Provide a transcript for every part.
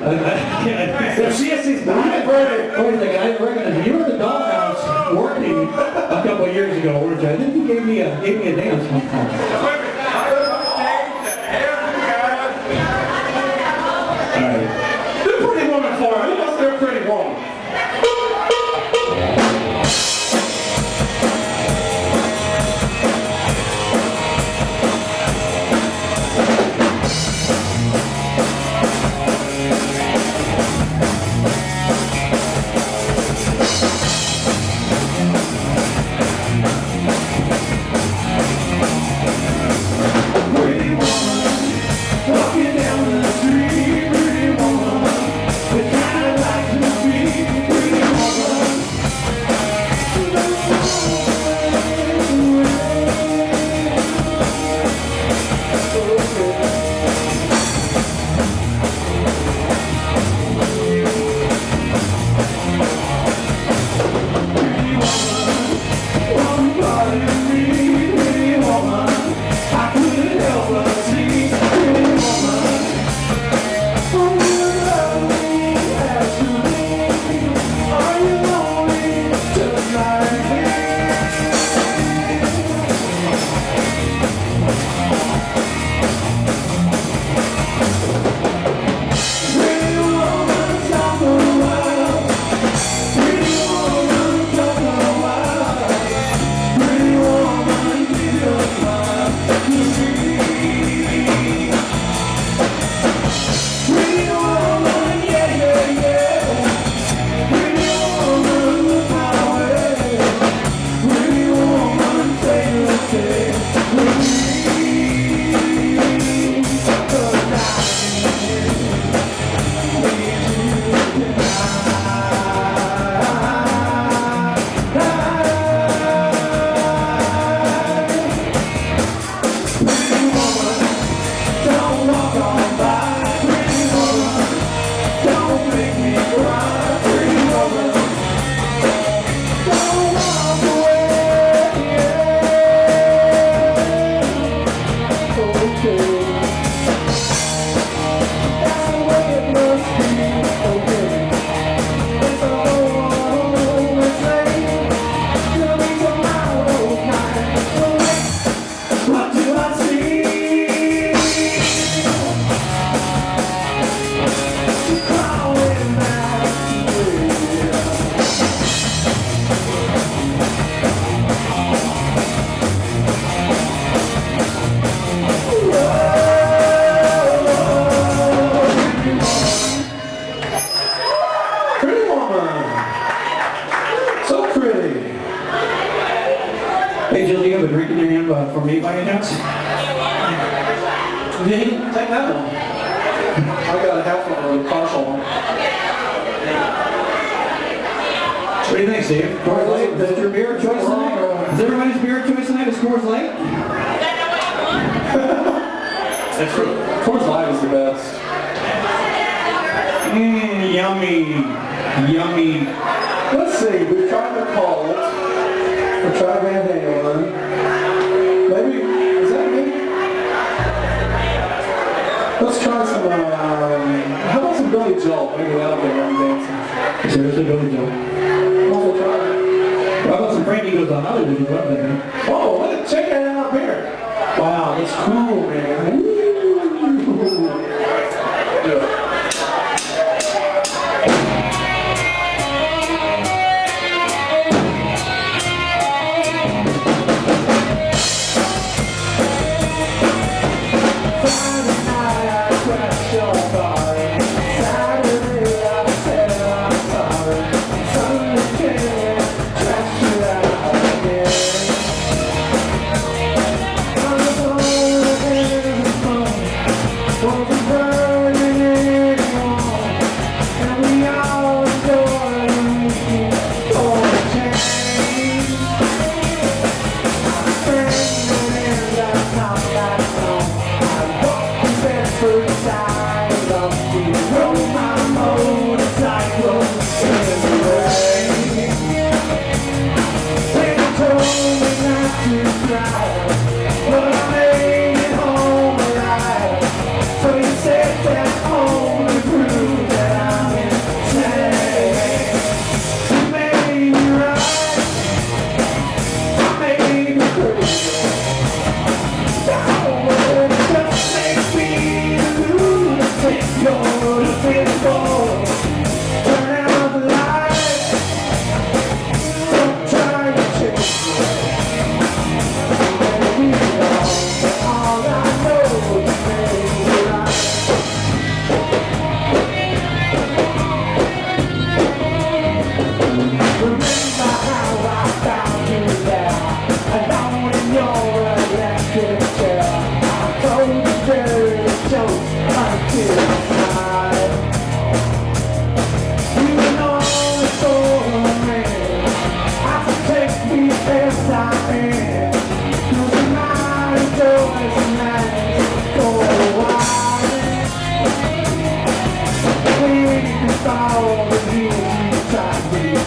yeah. So she has these bad burden. Wait a second, I recognize you were at the dollhouse working a couple years ago, weren't you? I think you gave me a gave me a dance one time.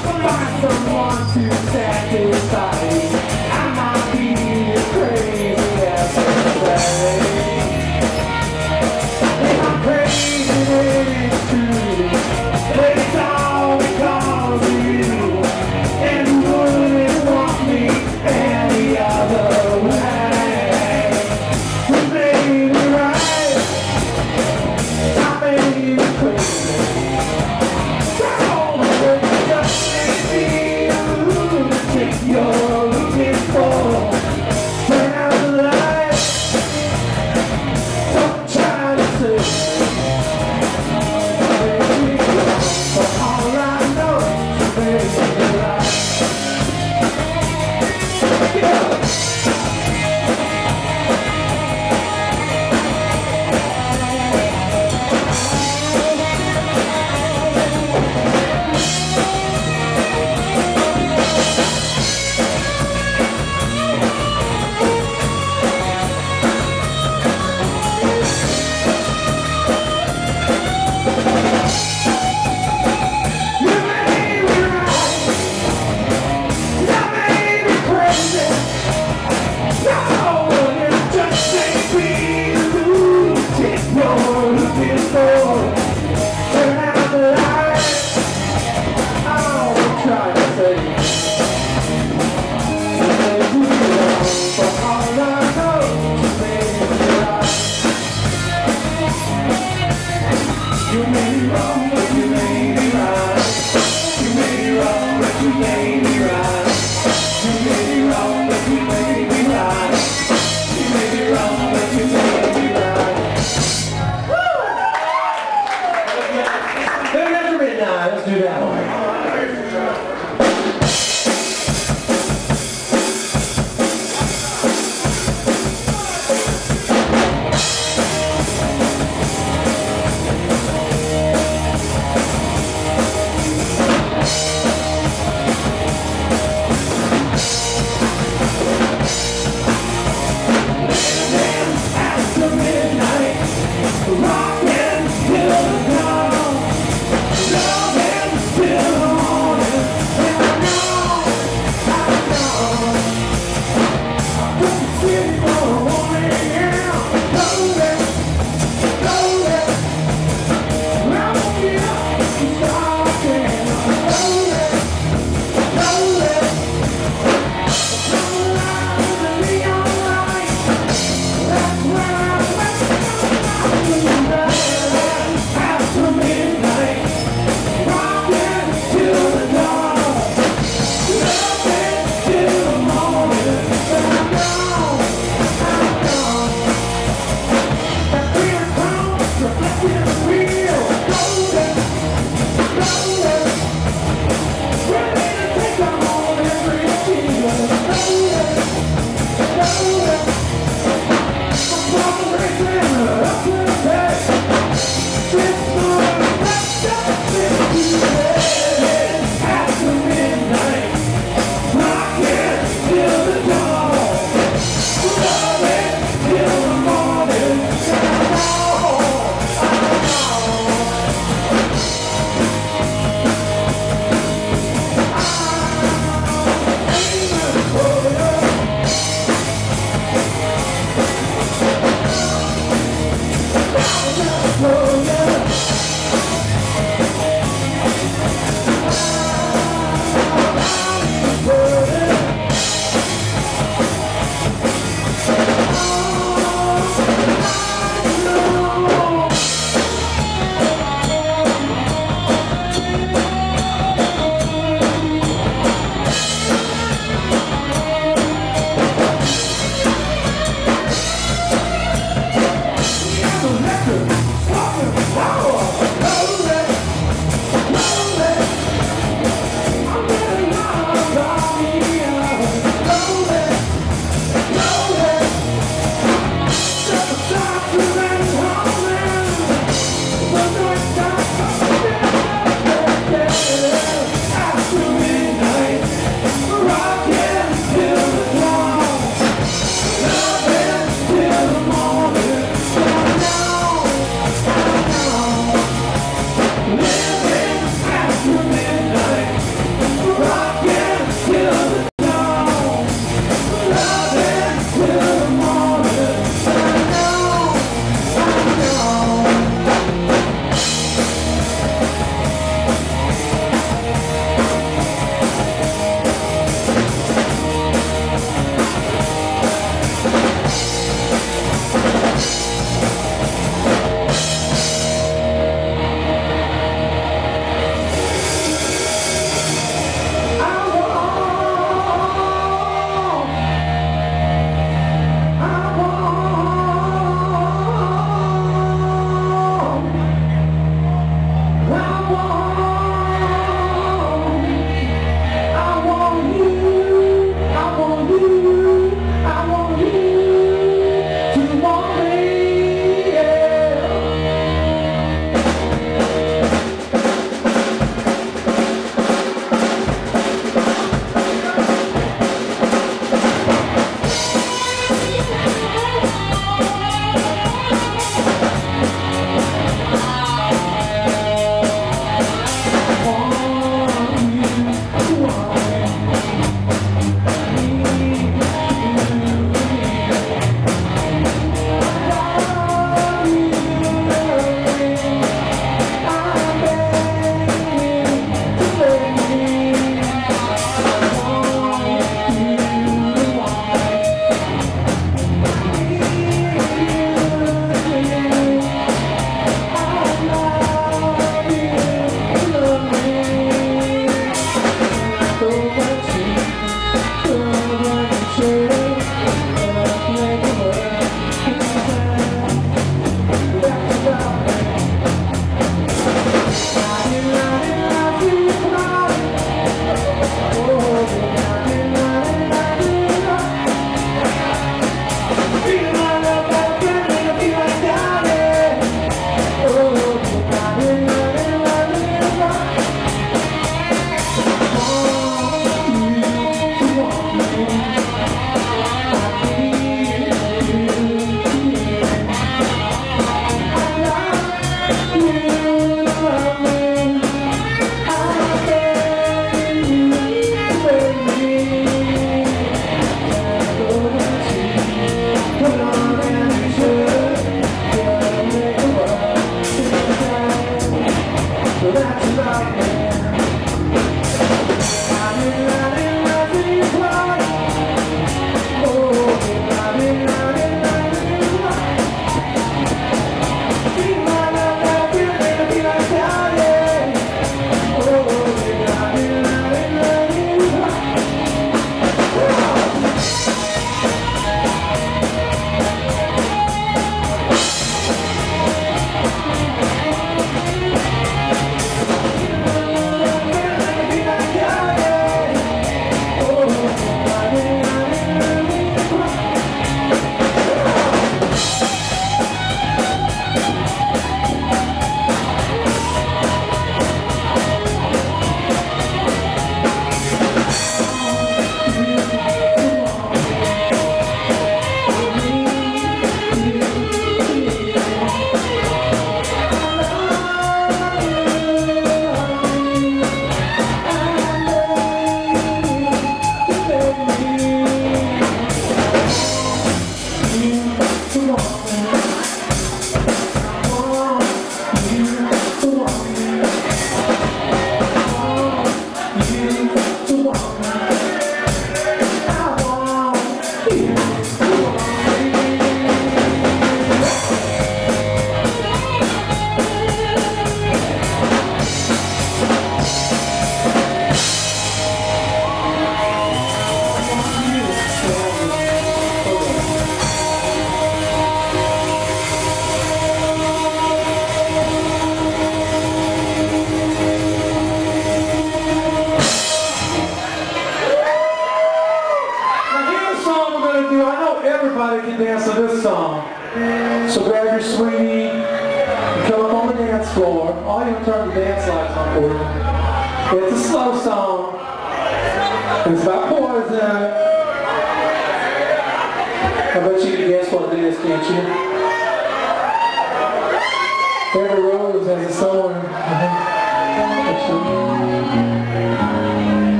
Find someone to satisfy.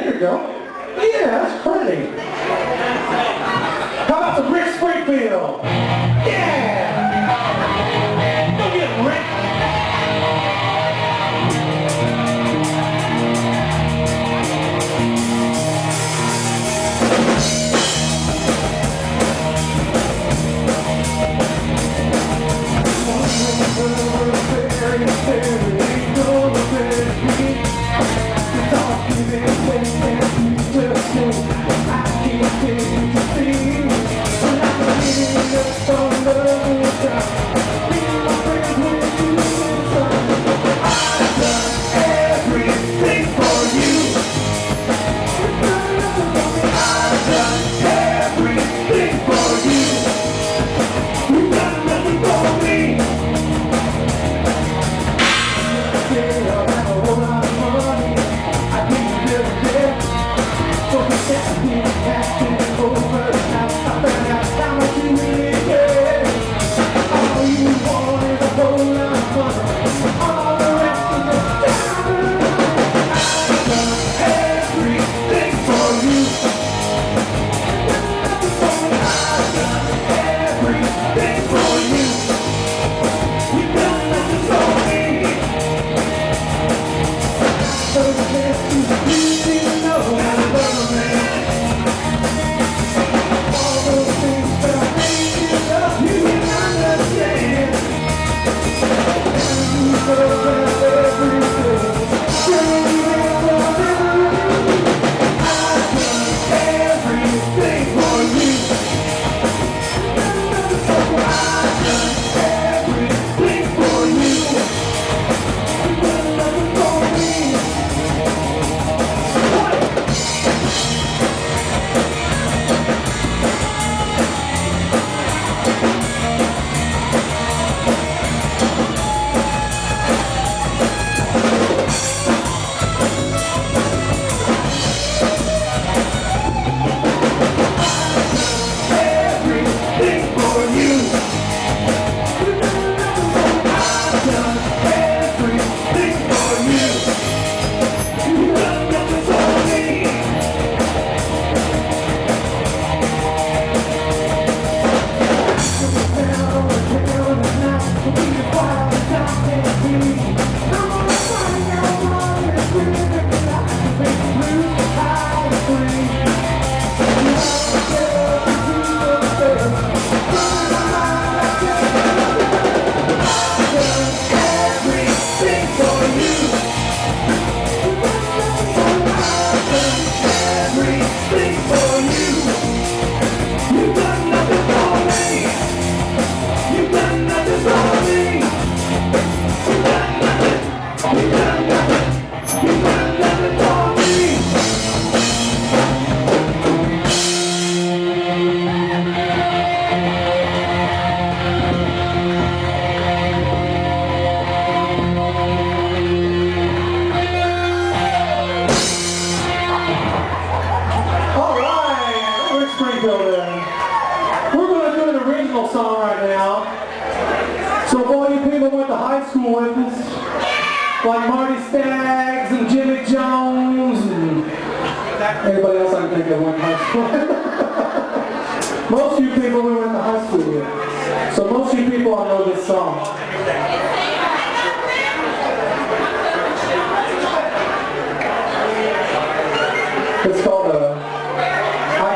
there you go. Yeah, that's pretty. How about the Rick Springfield? Yeah! just don't love you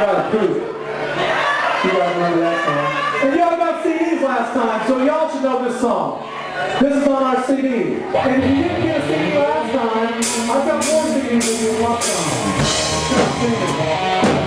by the Cruiser. You guys remember that song? And y'all got CDs last time, so y'all should know this song. This is on our CD. And if you didn't get a CD last time, I've got more CDs if you want some.